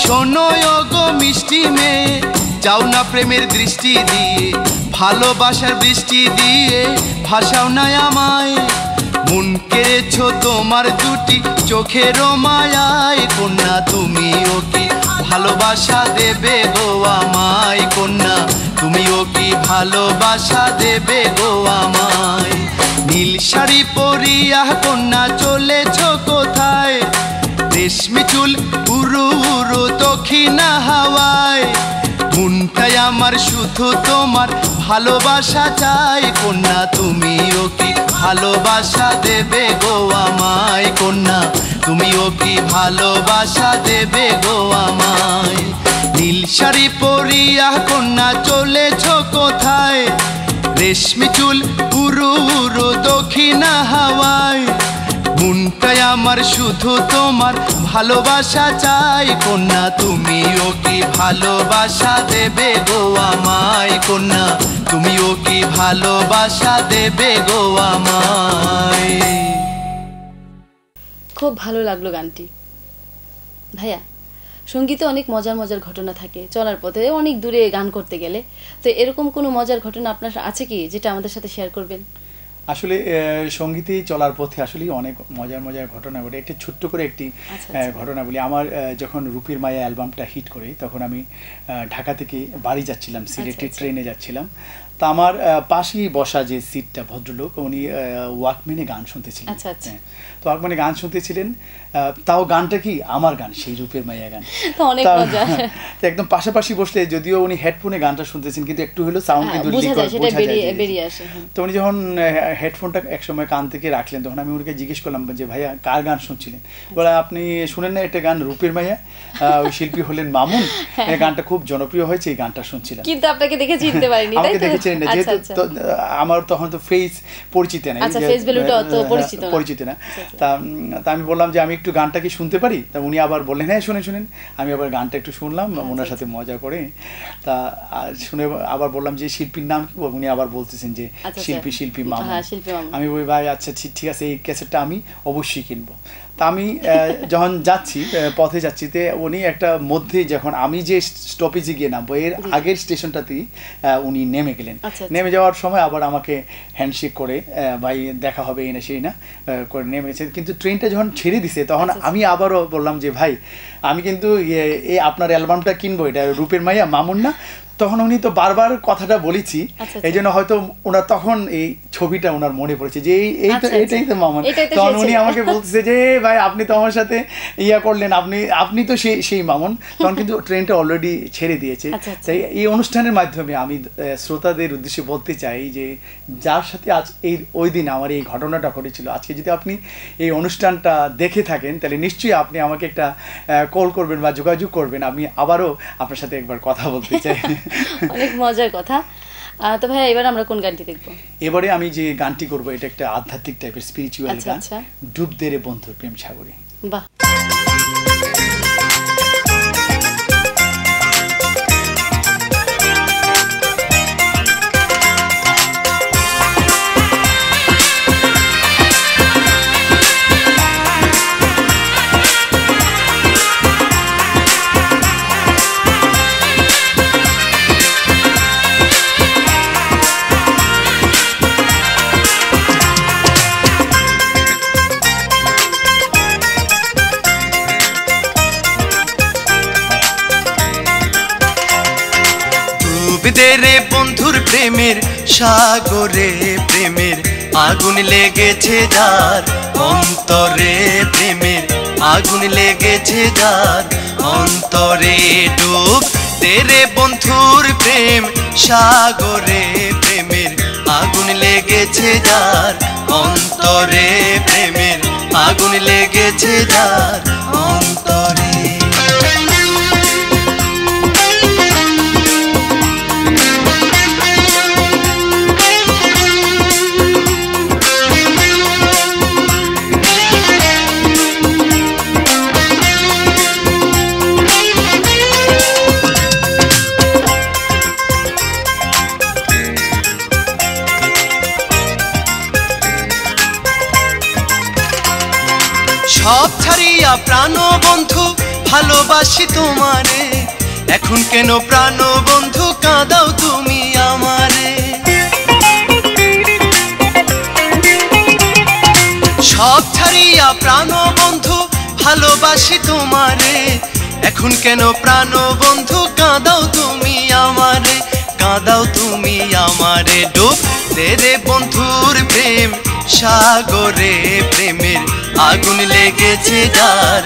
শোনো গো মিষ্টি মেয়ে, যাও না প্রেমের দৃষ্টি দিয়ে, ভালোবাসার বৃষ্টি দিয়ে, ভাসাও না আমায়। মন কেড়েছ তোমার দুটি চোখের মায়ায়, কন্যা তুমিও কি ভালোবাসা দেবে গো আমায়, কন্যা। তুমিও কি ভালোবাসা দেবে গো আমায়? নীল শাড়ি পরিয়া কন্যা চলেছ কোথায়? রেশমি চুল উরু উরু দক্ষিণা হাওয়ায়। মনটাই আমার শুধু তোমার ভালোবাসা চাই। কন্যা, তুমিও কি ভালোবাসা দেবে গো আমায়? কন্যা, তুমিও কি ভালোবাসা দেবে গো আমায়? নীল শাড়ি পরিয়া কন্যা চলেছ কোথায়? রেশমি চুল উরু উরু দক্ষিণা হাওয়ায়। মনটাই আমার শুধু তোমার ভালোবাসা চাই। কন্যা, তুমিও কি ভালোবাসা দেবে গো আমায়? কন্যা, তুমিও কি ভালোবাসা দেবে গো আমায়? খুব ভালো লাগল গানটি। ভাইয়া সঙ্গীতে অনেক মজার মজার ঘটনা থাকে চলার পথে অনেক দূরে গান করতে গেলে। তো এরকম কোনো মজার ঘটনা আপনার আছে কি যেটা আমাদের সাথে শেয়ার করবেন? আসলে সঙ্গীতে চলার পথে আসলেই অনেক মজার মজার ঘটনা ঘটে। একটা ছোট্ট করে একটি আচ্ছা, আচ্ছা। ঘটনা বলি। আমার যখন রূপের মায়া অ্যালবামটা হিট করে তখন আমি ঢাকা থেকে বাড়ি যাচ্ছিলাম আচ্ছা। ট্রেনে যাচ্ছিলাম। তা আমার পাশেই বসা যে সিটটা ভদ্রলোক উনি ওয়াকম্যানে গান শুনতেছিলেন। হ্যাঁ, ওয়াকম্যানে গান শুনতেছিলেন আহ, তাও গানটা কি আমার গান সেই রূপের মায়া গান। একদম পাশাপাশি বসলে যদিও উনি হেডফোনে গানটা শুনতেছেন কিন্তু একটু হলো সাউন্ড হ্যাঁ, কিন্তু হয়, হ্যাঁ। তো উনি যখন হেডফোনটা একসময় কান থেকে রাখলেন তখন আমি ওনাকে জিজ্ঞেস করলাম যে ভাইয়া কার গান শুনছিলেন? বলে আপনি শুনেন না একটা গান রূপের মাইয়া আহ, ওই শিল্পী হলেন মামুন এই গানটা খুব জনপ্রিয় হয়েছে এই গানটা শুনছিলাম। কিন্তু আপনাকে দেখে চিনতে পারিনি আমাকে তো? দেখেছিলেন না আচ্ছা, যেহেতু আচ্ছা। আমার তখন তো ফেস পরিচিত না আচ্ছা, value অত পরিচিত না। আচ্ছা, আচ্ছা। তা তা আমি বললাম যে আমি একটু গানটা কি শুনতে পারি? তা উনি আবার বললেন হ্যাঁ শুনে শুনেন। আমি আবার গানটা একটু শুনলাম ওনার সাথে মজা করে। তা শুনে আবার বললাম যে শিল্পীর নাম কি? উনি আবার বলতেছেন যে আচ্ছা, শিল্পী শিল্পী হ্যাঁ, মামুন। আমি বলি ভাই আচ্ছা ঠিক আছে এই ক্যাসেটটা আমি অবশ্যই কিনবো। তা আমি যখন যাচ্ছি পথে যাচ্ছি তে উনি একটা মধ্যে যখন আমি যে স্টপেজে গিয়ে নামবো এর আগের স্টেশনটাতেই উনি নেমে গেলেন আচ্ছা, আচ্ছা। নেমে যাওয়ার সময় আবার আমাকে হ্যান্ডশেক করে ভাই দেখা হবে এই না সেই না করে নেমে গেছে কিন্তু ট্রেনটা যখন ছেড়ে দিছে তখন আচ্ছা। আমি আবারও বললাম যে ভাই আমি কিন্তু এ- এই আপনার অ্যালবামটা কিনবো এটা রূপের মাইয়া মামুন না তখন উনি তো বারবার কথাটা বলেছি আচ্ছা, এই জন্য হয়তো ওনার তখন এই ছবিটা ওনার মনে পড়েছে যে এই তো আচ্ছা, এটাই তো আচ্ছা। মামুন তখন উনি আমাকে বলতেছে যে ভাই আপনি তো আমার সাথে ইয়া করলেন আপনি আপনি তো সেই সেই মামুন। তখন কিন্তু ট্রেনটা অলরেডি ছেড়ে দিয়েছে। আচ্ছা, আচ্ছা। তাই এই অনুষ্ঠানের মাধ্যমে আমি শ্রোতাদের উদ্দেশ্যে বলতে চাই যে যার সাথে আজ এই ওই দিন আমার এই ঘটনাটা ঘটেছিল আজকে যদি আপনি এই অনুষ্ঠানটা দেখে থাকেন তাহলে নিশ্চয়ই আপনি আমাকে একটা কল করবেন বা যোগাযোগ করবেন। আমি আবারও আপনার সাথে একবার কথা বলতে চাই। অনেক মজার কথা। তো ভাই এবার আমরা কোন গানটি দেখব? এবারে আমি যে গানটি করব এটা একটা আধ্যাত্মিক টাইপের স্পিরিচুয়াল আচ্ছা, গান। আচ্ছা। ডুব দে রে বন্ধুর প্রেম সাগরে। বাহ। ডুব দে রে বন্ধুর প্রেমের সাগরে প্রেমের আগুন লেগেছে যার অন্তরে প্রেমের আগুন লেগেছে যার অন্তরে ডুব দে রে বন্ধুর প্রেম সাগরে প্রেমের আগুন লেগেছে যার অন্তরে প্রেমের আগুন লেগেছে যার অন্তরে ভালোবাসি তোমারে। এখন কেন প্রাণ বন্ধু কাঁদাও তুমি আমারে? সব ছাড়িয়া প্রাণ বন্ধু ভালোবাসি তোমারে। এখন কেন প্রাণ বন্ধু কাঁদাও তুমি আমারে? কাঁদাও তুমি আমারে ডুব দে রে বন্ধুর প্রেম, সাগরে প্রেমের আগুন লেগেছে যার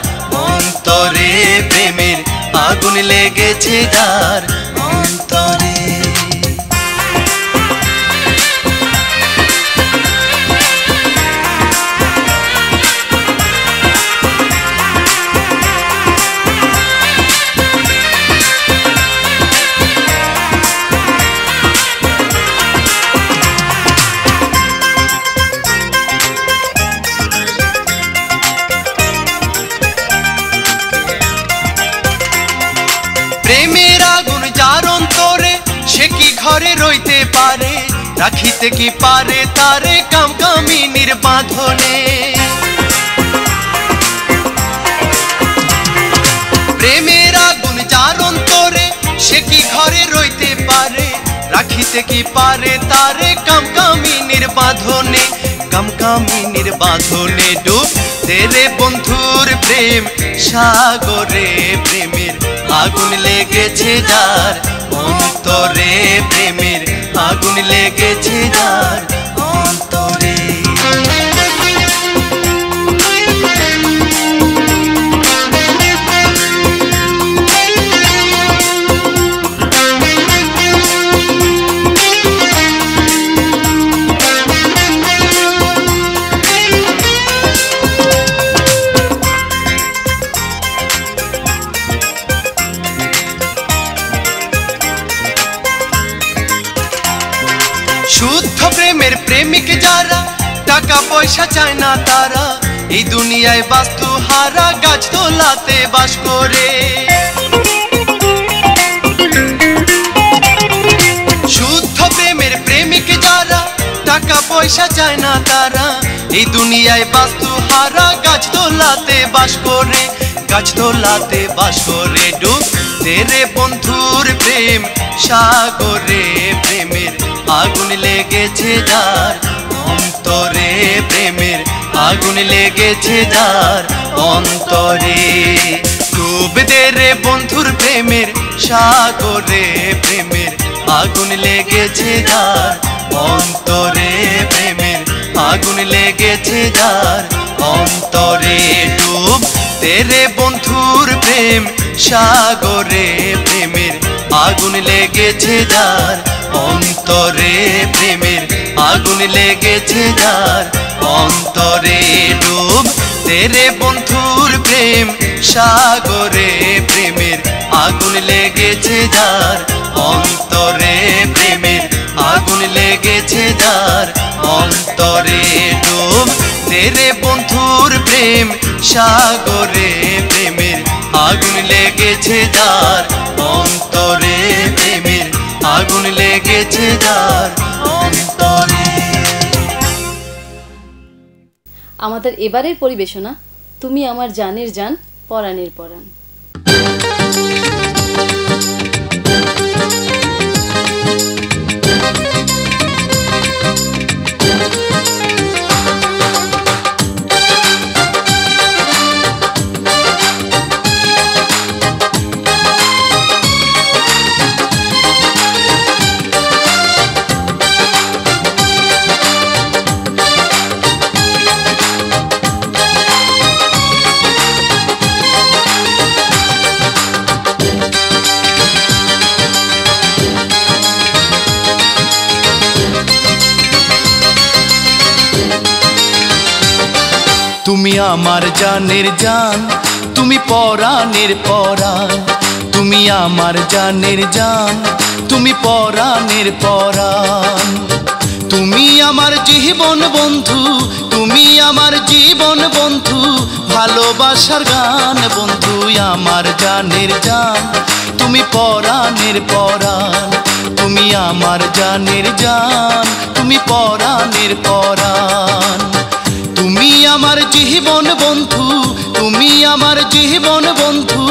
অন্তরে প্রেমের আগুন লেগেছে যার রাখিতে কি পারে তারে কাম কামিনীর বাঁধনে প্রেমের আগুন যার অন্তরে সে কি ঘরে রইতে পারে? রাখিতে কি পারে তারে কাম কামিনীর বাঁধনে কাম কামিনীর বাঁধনে ডুব তেরে বন্ধুর প্রেম, সাগরে প্রেমের আগুন লেগেছে যার অন্তরে প্রেমের আগুন লেগেছে যার টাকা পয়সা চায় না তারা। এই দুনিয়ায় বাস্তু হারা গাছ তোলাতে বাস করে। শুদ্ধ প্রেমের প্রেমিক যারা, টাকা পয়সা চায় না তারা, এই দুনিয়ায় বাস্তু হারা গাছ তোলাতে বাস করে। গাছ তোলাতে বাস করে ডুব তেরে বন্ধুর প্রেম, সাগরে প্রেমের আগুন লেগেছে যার। অন্তরে প্রেমের আগুন লেগেছে যার অন্তরে। ডুব দে রে বন্ধুর প্রেমের, সাগরে প্রেমের আগুন লেগেছে যার অন্তরে। প্রেমের আগুন লেগেছে যার অন্তরে। ডুব তেরে বন্ধুর প্রেম, সাগরে প্রেমের আগুন লেগেছে যার অন্তরে প্রেমের আগুন লেগেছে যার অন্তরে ডুব তেরে বন্ধুর প্রেম, সাগরে প্রেমের আগুন লেগেছে যার অন্তরে প্রেমের আগুন লেগেছে যার অন্তরে ডুব তেরে বন্ধুর প্রেম, সাগরে প্রেমের আগুন লেগেছে যার আমাদের এবারের পরিবেশনা তুমি আমার জানের জান পরাণের পরাণ তুমি আমার জানের জান, তুমি পরাণের পরাণ, তুমি আমার জানের জান, তুমি পরাণের পরাণ। তুমি আমার জীবন বন্ধু, তুমি আমার জীবন বন্ধু, ভালোবাসার গান বন্ধু, আমার জানের জান, তুমি পরাণের পরাণ। তুমি আমার জানের জান, তুমি পরাণের পরাণ। আমার জীবন বন্ধু, তুমি আমার জীবন বন্ধু,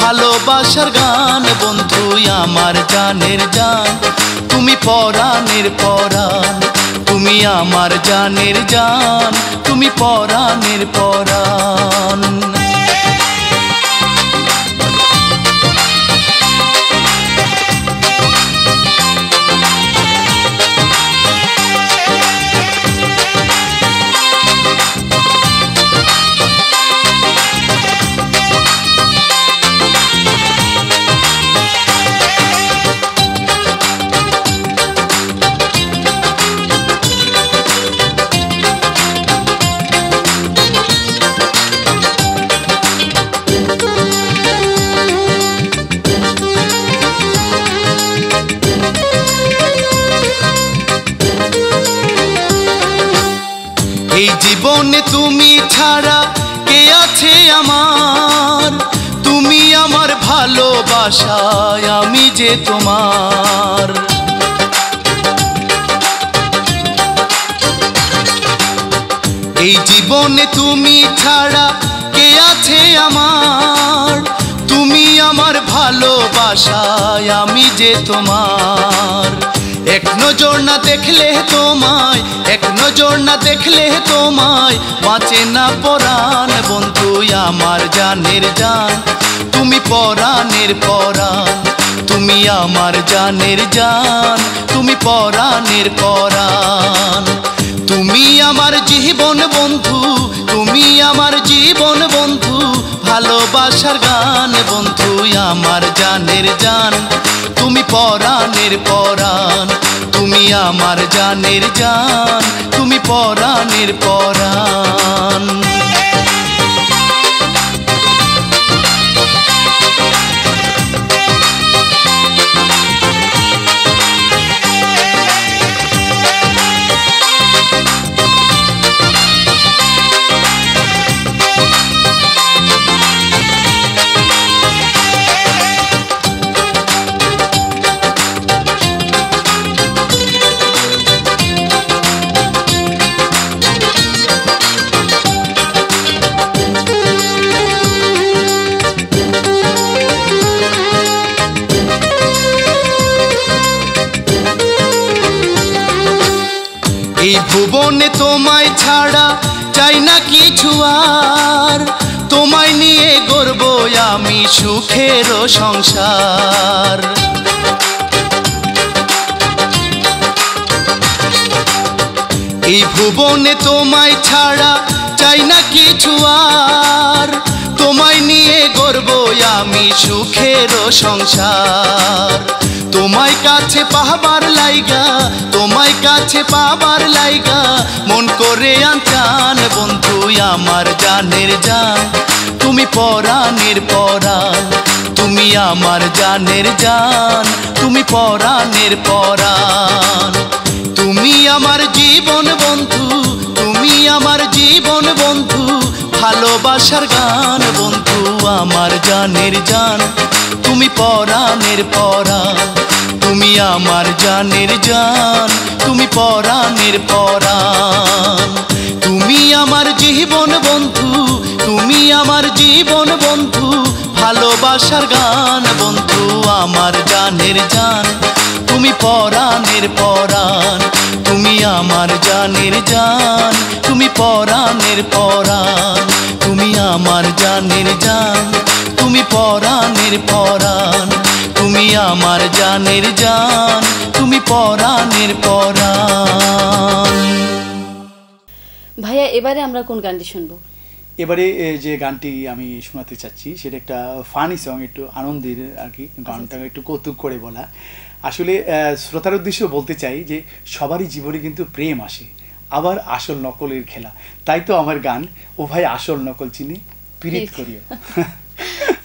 ভালোবাসার গান বন্ধু, আমার জানের জান। তুমি পরাণের পরাণ, তুমি আমার জানের জান, তুমি পরাণের পরাণ। ভালোবাসায় আমি যে তোমার। এই জীবনে তুমি ছাড়া কে আছে আমার? তুমি আমার ভালোবাসায় আমি যে তোমার। এক নজর না দেখলে তোমায়, এক নজর না দেখলে তোমায়, বাঁচে না পরাণ বন্ধু আমার জানের জান। তুমি পরাণের পরাণ, তুমি আমার জানের জান। তুমি পরাণের পরাণ। তুমি আমার জীবন বন্ধু, তুমি আমার জীবন বন্ধু, ভালোবাসার গান বন্ধু। আমার জানের জান তুমি পরাণের পরাণ তুমি আমার জানের জান তুমি পরাণের পরাণ। তোমায় ছাড়া চাই না কিছু আর। তোমায় নিয়ে গর্ব, আমি সুখের সংসার। এই ভুবনে তোমায় ছাড়া চাই না কিছু আর। গর্ব আমি সুখের সংসার। তোমায় কাছে পাবার লাইগা, তোমায় কাছে পাবার লাইগা, মন করে আনচান বন্ধু আমার জানের জান। তুমি পরাণের পরাণ, তুমি আমার জানের জান। তুমি পরাণের পরাণ, তুমি আমার জীবন বন্ধু ভালোবাসার গান, বন্ধু, আমার জানের জান। তুমি পরাণের পরাণ, তুমি আমার জানের জান। তুমি পরাণের পরাণ। তুমি আমার জীবন, বন্ধু, তুমি আমার জীবন, বন্ধু। ভালোবাসার গান, বন্ধু, আমার জানের জান। তুমি পরাণের পরাণ, তুমি আমার জানের জান। তুমি পরাণের পরাণ। তুমি আমার জানের জান তুমি পরাণের পরাণ তুমি আমার জানের জান তুমি পরাণের পরাণ। ভাইয়া এবারে আমরা কোন গানটি শুনব? এবারে যে গানটি আমি শোনাতে চাচ্ছি সেটা একটা ফানি সং একটু আনন্দের আর কি গানটা একটু কৌতুক করে বলা। আসলে আহ, শ্রোতার উদ্দেশ্যে বলতে চাই যে সবারই জীবনে কিন্তু প্রেম আসে। আবার আসল নকলের খেলা। তাই তো আমার গান ও ভাই আসল নকল চিনি পিরিত করিও।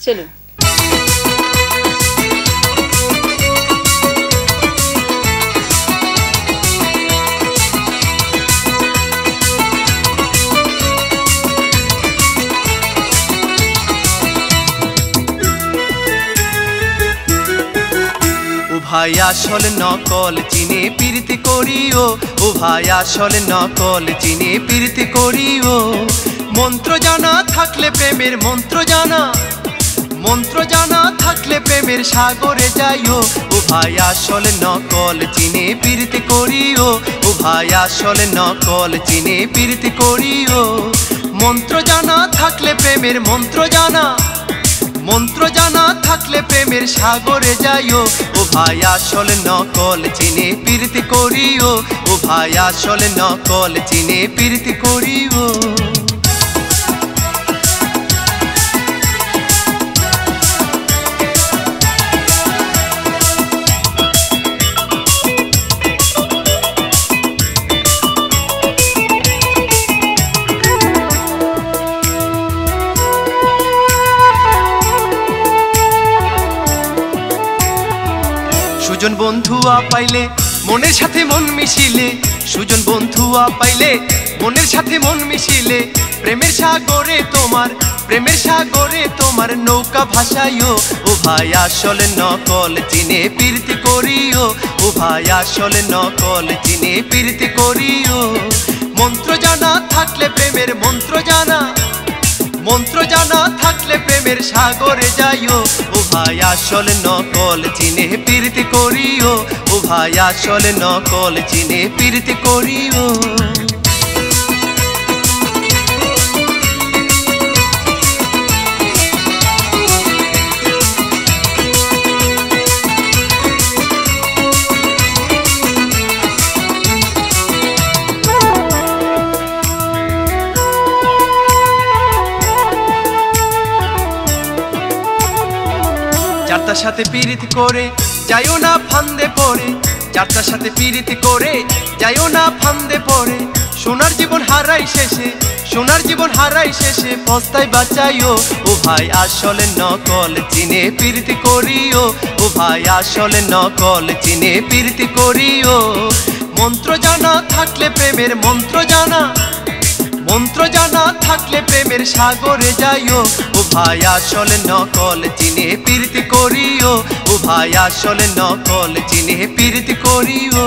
চলুন। ভাই আসল নকল চিনে প্রীতি করিও ও ভাই আসল নকল চিনে প্রীতি করিও। মন্ত্র জানা থাকলে প্রেমের মন্ত্র জানা মন্ত্র জানা থাকলে প্রেমের সাগরে যাইও। ও ভাই আসল নকল চিনে প্রীতি করিও ও ভাই আসল নকল চিনে প্রীতি করিও। মন্ত্র জানা থাকলে প্রেমের মন্ত্র জানা মন্ত্র জানা থাকলে প্রেমের সাগরে যাইও। ও ভাই, আসল নকল চিনে প্রীতি করিও। ও ভাই, আসল নকল চিনে প্রীতি করিও। বন্ধুয়া পাইলে মনের সাথে মন মিশিলে, সুজন বন্ধুয়া পাইলে মনের সাথে মন মিশিলে, প্রেমের সাগরে তোমার, প্রেমের সাগরে তোমার নৌকা ভাসাইও। ও ভাই, আসল নকল চিনে প্রীতি করিও। ও ভাই, আসল নকল চিনে প্রীতি করিও। মন্ত্র জানা থাকলে প্রেমের মন্ত্র জানা। মন্ত্র জানা থাকলে প্রেমের সাগরে যাইও। ও ভাই আসল নকল, চিনে পীরতি করিও। ও ভাই আসল নকল, চিনে পীরতি করিও। যারটার সাথে পীড়িত করে, যাইও না ফান্দে পড়ে। যারটার সাথে পীড়িত করে, যাইও না ফান্দে পড়ে। সোনার জীবন হারাই শেষে, সোনার জীবন হারাই শেষে পস্তায় বাঁচাইও। ও ভাই, আসলে নকল চিনে পীড়িতি করিও। ও ভাই, আসলে নকল চিনে পীড়িতি করিও। মন্ত্র জানা থাকলে প্রেমের মন্ত্র জানা। মন্ত্র জানা থাকলে প্রেমের সাগরে যাইও। ও ভাই আসল নকল চিনে প্রীতি করিও। আসল আসলে নকল চিনে প্রীতি করিও।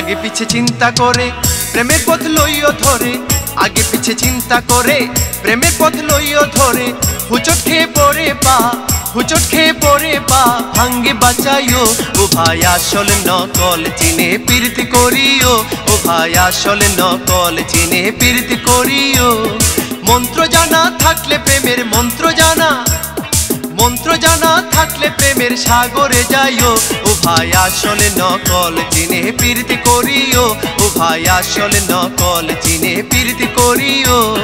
আগে পিছে চিন্তা করে প্রেমের পথ লইও ধরে। আগে পিছে চিন্তা করে প্রেমের পথ লইও ধরে। হুচট খেয়ে পড়ে পা, হুচট খেয়ে পড়ে পা, ভাঙ্গে বাঁচাইও। ও ভাই, আসল নকল চিনে প্রীতি করিও। ও ভাই, আসল নকল চিনে প্রীতি করিও। মন্ত্র জানা থাকলে প্রেমের মন্ত্র জানা। মন্ত্র জানা থাকলে প্রেমের সাগরে যাইও। ও ভাই, আসলে নকল চিনে প্রীতি করিও। ও ভাই, আসলে নকল চিনে প্রীতি করিও।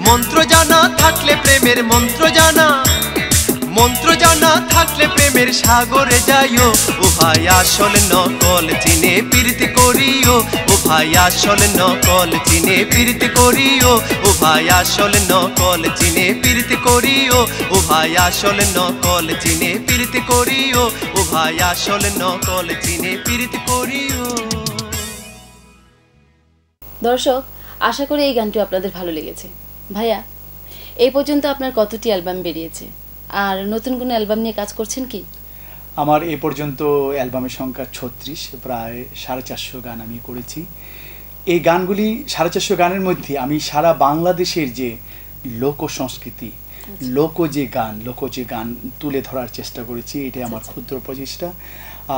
মন্ত্র জানা থাকলে প্রেমের মন্ত্র জানা। মন্ত্র জানা থাকলে প্রেমের সাগরে যাইও। ও ভাই, আসলে নকল চিনে প্রীতি করিও। ভাই আসলে নকল চিনে করিও ও ভাই আসলে নকল চিনে করিও ও ভাই আসলে নকল চিনে করিও ও ভাই আসলে নকল চিনে করিও। দর্শক, আশা করি এই গানটি আপনাদের ভালো লেগেছে। ভাইয়া, এই পর্যন্ত আপনার কতটি অ্যালবাম বেরিয়েছে? আর নতুন কোনো অ্যালবাম নিয়ে কাজ করছেন কি? আমার এ পর্যন্ত অ্যালবামের সংখ্যা ছত্রিশ প্রায় সাড়ে চারশো গান আমি করেছি। এই গানগুলি সাড়ে চারশো গানের মধ্যে আমি সারা বাংলাদেশের যে লোক সংস্কৃতি লোক যে গান লোক যে গান তুলে ধরার চেষ্টা করেছি এটাই আমার আচ্ছা। ক্ষুদ্র প্রচেষ্টা।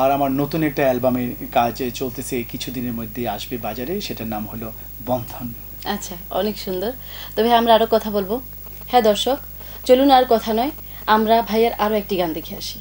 আর আমার নতুন একটা অ্যালবামের কাজ চলতেছে কিছুদিনের মধ্যে আসবে বাজারে সেটার নাম হলো বন্ধন। আচ্ছা অনেক সুন্দর। তবে আমরা আরও কথা বলব। হ্যাঁ দর্শক চলুন আর কথা নয় আমরা ভাইয়ার আরও একটি গান দেখে আসি।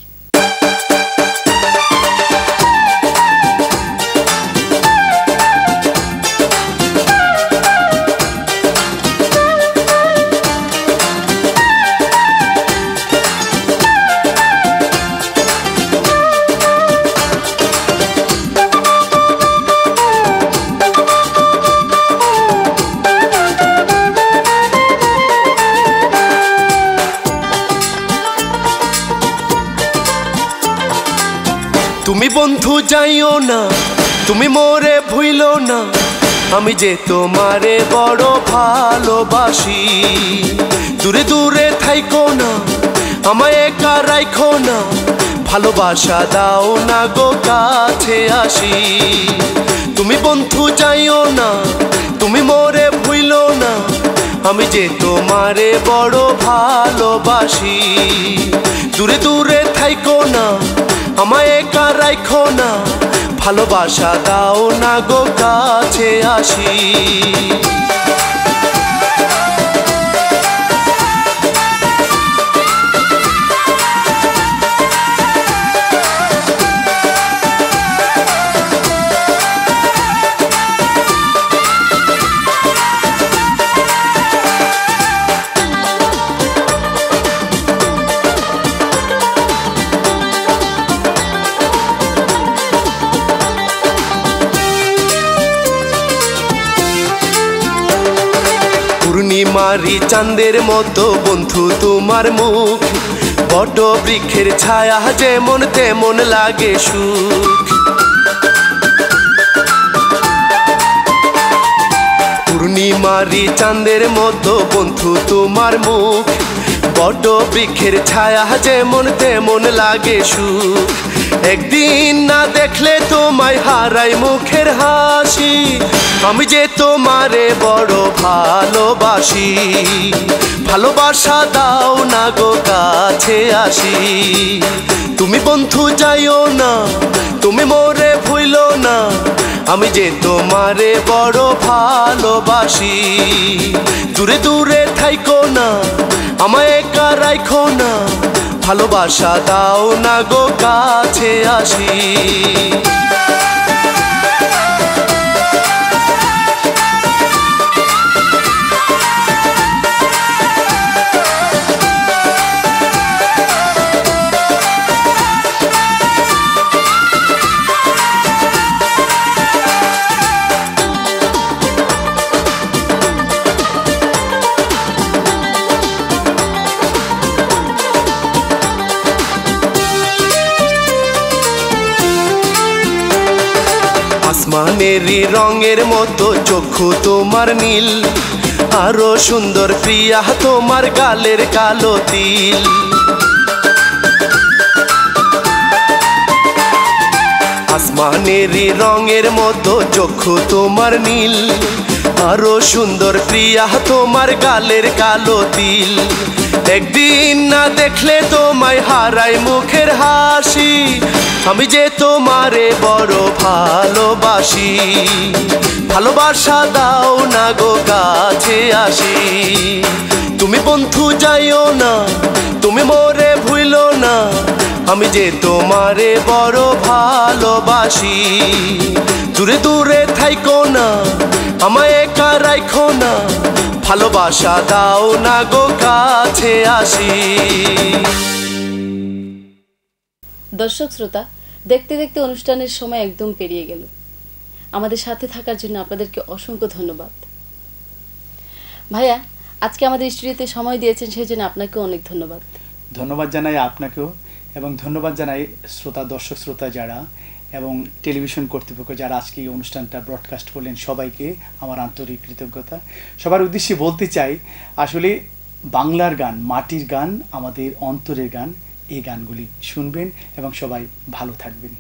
বন্ধু যাইও না, তুমি মোরে ভুইল না। আমি যে তোমারে বড় ভালোবাসি, দূরে দূরে থাইকো না, আমায় একা রাইখো না। ভালোবাসা দাও না গো, কাছে আসি। তুমি বন্ধু যাইও না, তুমি মোরে ভুইল না। আমি যে তোমারে বড় ভালোবাসি, দূরে দূরে থাইকো না। আমায় একা রাইখো না ভালোবাসা দাও না গো কাছে আসি। পূর্ণিমারি চাঁদের মতো বন্ধু তোমার মুখ। বট বৃক্ষের ছায়া যেমন তেমন লাগে সুখ। পূর্ণিমারি চাঁদের মতো বন্ধু তোমার মুখ। বট বৃক্ষের ছায়া যেমন তেমন লাগে সুখ। একদিন না দেখলে তোমায় হারাই মুখের হাসি। আমি যে তোমারে বড় ভালোবাসি, ভালোবাসা দাও না গো কাছে আসি। তুমি বন্ধু যাইও না, তুমি মোরে ভুইল না, আমি যে তোমারে বড় ভালোবাসি। দূরে দূরে থাইকো না আমায় একা রাইখো না ভালোবাসা দাও না গো কাছে আসি। আসমানেরই রঙের মতো চক্ষু তোমার নীল। আরও সুন্দর প্রিয়া তোমার গালের কালো তিল। আসমানেরই রঙের মতো চক্ষু তোমার নীল। আরও সুন্দর প্রিয়া, তোমার গালের কালো তিল। একদিন না দেখলে তোমায় হারাই মুখের হাসি। আমি যে তোমারে বড় ভালোবাসি। ভালোবাসা দাও না গো, কাছে আসি। তুমি বন্ধু যাইও না, তুমি মোরে ভুইল না। আমি যে তোমারে বড় ভালোবাসি। দূরে দূরে থাইকো না আমায় একা রাইখো না ভালোবাসা দাও না গো কাছে আসি। দর্শক শ্রোতা দেখতে দেখতে অনুষ্ঠানের সময় একদম পেরিয়ে গেল। আমাদের সাথে থাকার জন্য আপনাদেরকে অসংখ্য ধন্যবাদ। ভাইয়া আজকে আমাদের স্টুডিওতে সময় দিয়েছেন সেই জন্য আপনাকে অনেক ধন্যবাদ। ধন্যবাদ জানাই আপনাকেও। এবং ধন্যবাদ জানাই শ্রোতা, দর্শক, শ্রোতা যারা, এবং টেলিভিশন কর্তৃপক্ষ যারা আজকে এই অনুষ্ঠানটা ব্রডকাস্ট করলেন সবাইকে আমার আন্তরিক কৃতজ্ঞতা। সবার উদ্দেশ্যে বলতে চাই, আসলে বাংলার গান, মাটির গান, আমাদের অন্তরের গান, এই গানগুলি শুনবেন এবং সবাই ভালো থাকবেন।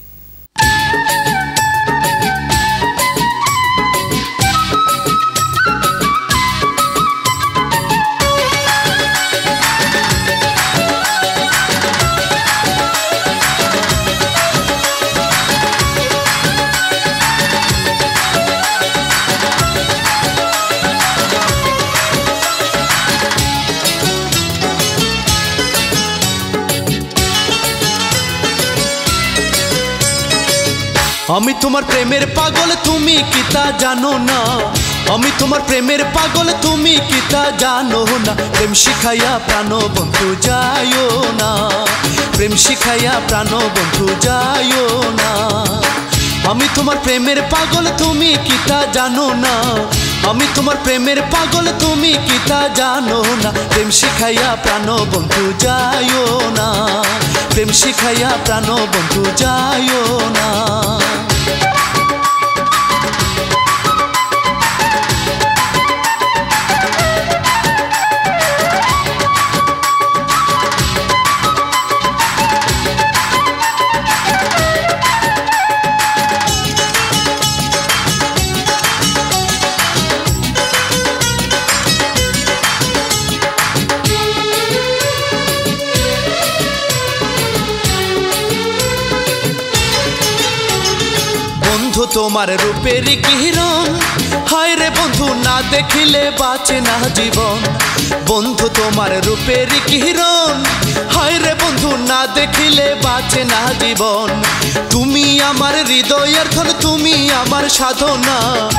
আমি তোমার প্রেমের পাগল, তুমি কি তা জানো না? আমি তোমার প্রেমের পাগল, তুমি কি তা জানো না? প্রেম শিখাইয়া প্রাণ বন্ধু যাইও না। প্রেম শিখাইয়া প্রাণ বন্ধু যাইও না। আমি তোমার প্রেমের পাগল, তুমি কি তা জানো না? আমি তোমার প্রেমের পাগল, তুমি কি তা জানো না? প্রেম শিখাইয়া প্রাণ বন্ধু যাইও না। প্রেম শিখাইয়া প্রাণ বন্ধু যাইও না। তোমার রূপের কিরণ। হায় রে বন্ধু, না দেখিলে বাঁচে না জীবন। বন্ধু, তোমার রূপের কিরণ। হায় রে বন্ধু, না দেখিলে বাঁচে না জীবন। তুমি আমার হৃদয়ের ধন তুমি আমার সাধনা।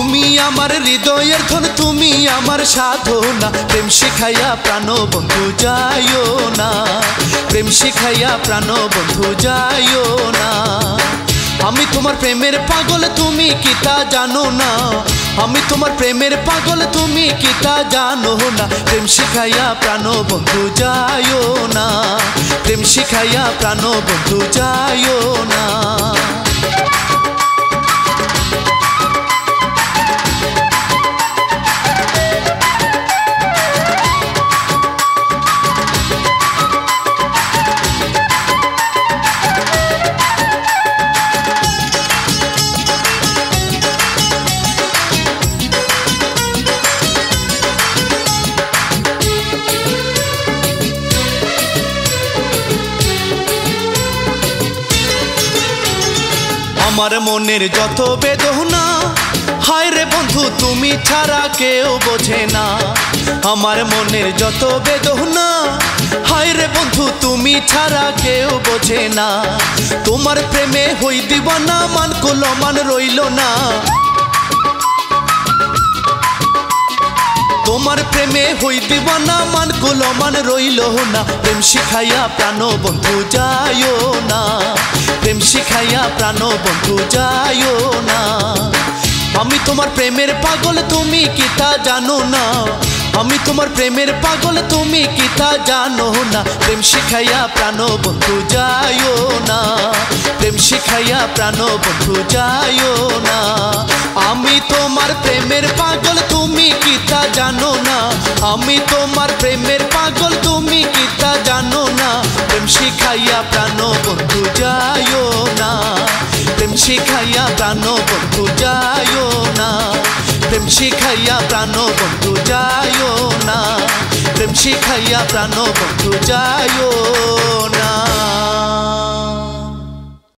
তুমি আমার হৃদয়ের ধন, তুমি আমার সাধনা। প্রেম শিখাইয়া প্রাণ বন্ধু যাইও না। প্রেম শিখাইয়া প্রাণ বন্ধু যাইও না। আমি তোমার প্রেমের পাগল, তুমি কি তা জানো না? আমি তোমার প্রেমের পাগল, তুমি কি তা জানো না? প্রেম শিখাইয়া প্রাণ বন্ধু যাইও না। প্রেম শিখাইয়া প্রাণ বন্ধু যাইও না। আমার মনের যত বেদনা, হায় রে বন্ধু, তুমি ছাড়া কেউ বোঝে না। আমার মনের যত বেদনা, হায় রে বন্ধু, তুমি ছাড়া কেউ বোঝে না। তোমার প্রেমে হই দিবানা, মান কুলো, মান রইল না। তোমার প্রেমে হই দিবানা মান গোল মান রইল না। প্রেম শিখাইয়া প্রাণ বন্ধু যায়ও না। প্রেম শিখাইয়া প্রাণ বন্ধু যায়ও না। আমি তোমার প্রেমের পাগল, তুমি কি তা জানো না? আমি তোমার প্রেমের পাগল, তুমি কি তা জানো না? প্রেম শিখাইয়া প্রাণ বন্ধু যাইও না। প্রেম শিখাইয়া প্রাণ বন্ধু যাইও না। আমি তোমার প্রেমের পাগল, তুমি কি তা জানো না? আমি তোমার প্রেমের পাগল, তুমি কি তা জানো না? প্রেম শিখাইয়া প্রাণ বন্ধু যাইও না। প্রেম শিখাইয়া প্রাণ বন্ধু যাইও না। প্রেম শিখাইয়া প্রাণ বন্ধু যাইও না প্রেম শিখাইয়া প্রাণ বন্ধু যাইও না